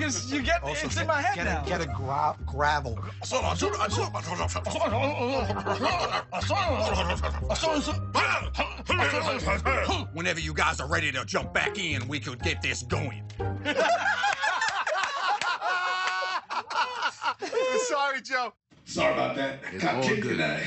because you get Also, it's get, in my head get now. A, get a gra- gravel. Whenever you guys are ready to jump back in, we could get this going. Sorry, Joe. Sorry about that. It's Got all kicked good. in.